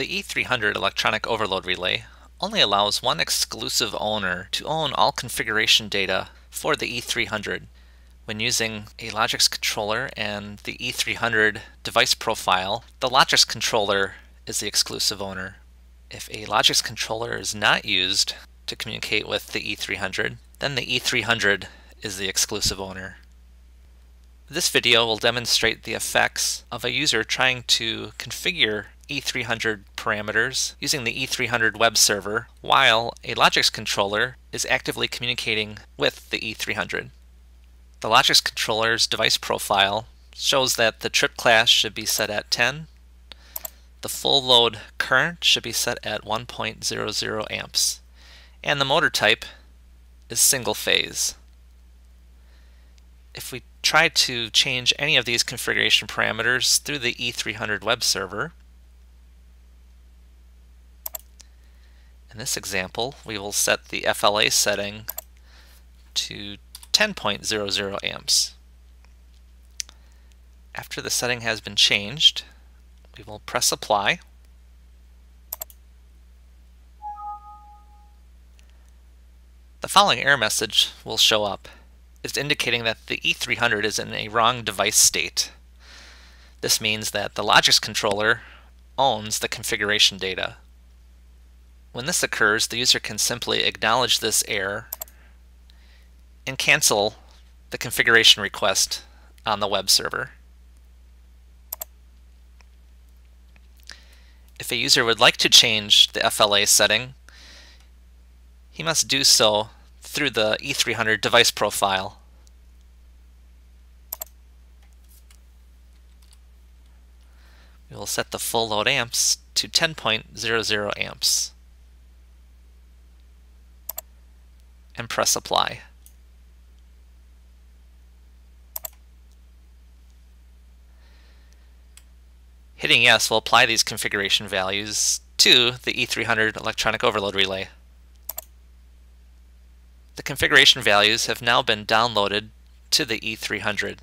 The E300 electronic overload relay only allows one exclusive owner to own all configuration data for the E300. When using a Logix controller and the E300 device profile, the Logix controller is the exclusive owner. If a Logix controller is not used to communicate with the E300, then the E300 is the exclusive owner. This video will demonstrate the effects of a user trying to configure E300 parameters using the E300 web server while a Logix controller is actively communicating with the E300. The Logix controller's device profile shows that the trip class should be set at 10, the full load current should be set at 1.00 amps, and the motor type is single phase. If we try to change any of these configuration parameters through the E300 web server, In this example, we will set the FLA setting to 10.00 amps. After the setting has been changed, we will press apply. The following error message will show up. It's indicating that the E300 is in a wrong device state. This means that the Logix controller owns the configuration data. When this occurs, the user can simply acknowledge this error and cancel the configuration request on the web server. If a user would like to change the FLA setting, he must do so through the E300 device profile. We will set the full load amps to 10.00 amps. And press apply. Hitting yes will apply these configuration values to the E300 electronic overload relay. The configuration values have now been downloaded to the E300.